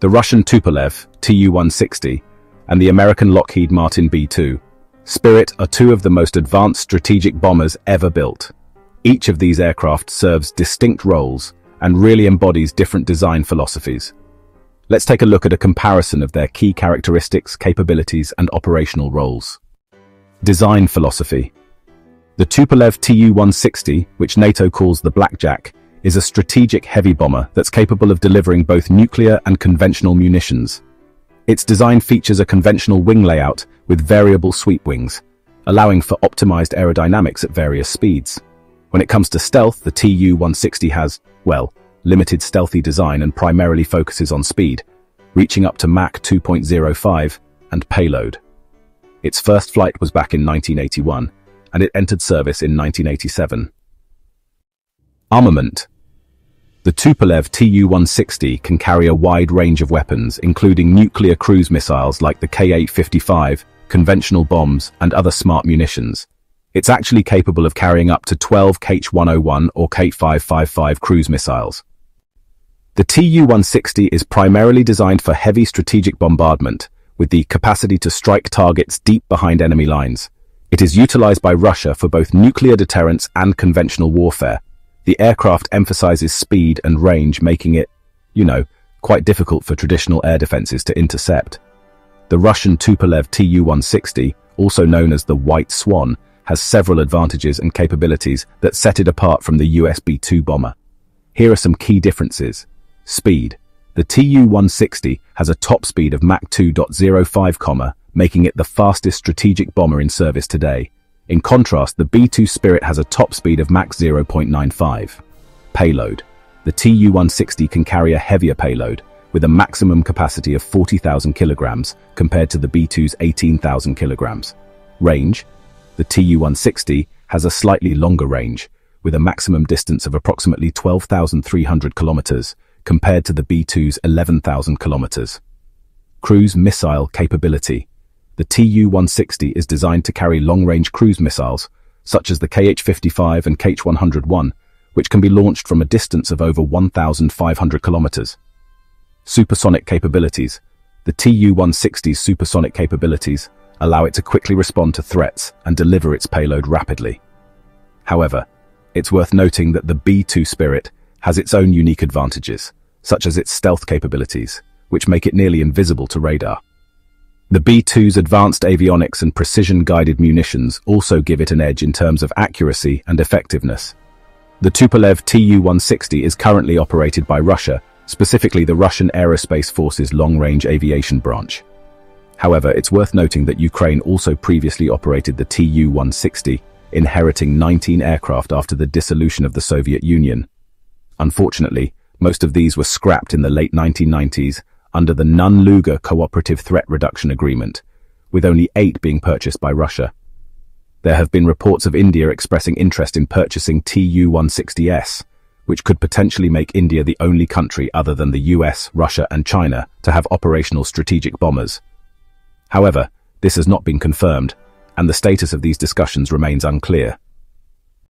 the Russian Tupolev Tu-160 and the American Lockheed Martin B-2. Spirit are two of the most advanced strategic bombers ever built. Each of these aircraft serves distinct roles and really embodies different design philosophies. Let's take a look at a comparison of their key characteristics, capabilities, and operational roles. Design philosophy. The Tupolev Tu-160, which NATO calls the Blackjack, is a strategic heavy bomber that's capable of delivering both nuclear and conventional munitions. Its design features a conventional wing layout with variable sweep wings, allowing for optimized aerodynamics at various speeds. When it comes to stealth, the Tu-160 has, well, limited stealthy design and primarily focuses on speed, reaching up to Mach 2.05 and payload. Its first flight was back in 1981, and it entered service in 1987. Armament The Tupolev Tu-160 can carry a wide range of weapons, including nuclear cruise missiles like the Kh-55, conventional bombs, and other smart munitions. It's actually capable of carrying up to 12 Kh-101 or Kh-555 cruise missiles. The Tu-160 is primarily designed for heavy strategic bombardment, with the capacity to strike targets deep behind enemy lines. It is utilized by Russia for both nuclear deterrence and conventional warfare. The aircraft emphasizes speed and range, making it, you know, quite difficult for traditional air defenses to intercept. The Russian Tupolev Tu-160, also known as the White Swan, has several advantages and capabilities that set it apart from the US B-2 bomber. Here are some key differences. Speed. The Tu-160 has a top speed of Mach 2.05, making it the fastest strategic bomber in service today. In contrast, the B-2 Spirit has a top speed of Mach 0.95. Payload. The Tu-160 can carry a heavier payload, with a maximum capacity of 40,000 kilograms compared to the B-2's 18,000 kilograms. Range. The Tu-160 has a slightly longer range, with a maximum distance of approximately 12,300 kilometers, compared to the B-2's 11,000 kilometers. Cruise missile capability. The Tu-160 is designed to carry long-range cruise missiles, such as the Kh-55 and Kh-101, which can be launched from a distance of over 1,500 kilometers. Supersonic capabilities. The Tu-160's supersonic capabilities allow it to quickly respond to threats and deliver its payload rapidly. However, it's worth noting that the B-2 Spirit has its own unique advantages such as its stealth capabilities, which make it nearly invisible to radar. The B-2's advanced avionics and precision-guided munitions also give it an edge in terms of accuracy and effectiveness. The Tupolev Tu-160 is currently operated by Russia, specifically the Russian Aerospace Forces Long-Range Aviation Branch. However, it's worth noting that Ukraine also previously operated the Tu-160, inheriting 19 aircraft after the dissolution of the Soviet Union. Unfortunately, most of these were scrapped in the late 1990s under the Nunn-Lugar Cooperative Threat Reduction Agreement, with only eight being purchased by Russia. There have been reports of India expressing interest in purchasing Tu-160S, which could potentially make India the only country other than the US, Russia and China to have operational strategic bombers. However, this has not been confirmed, and the status of these discussions remains unclear.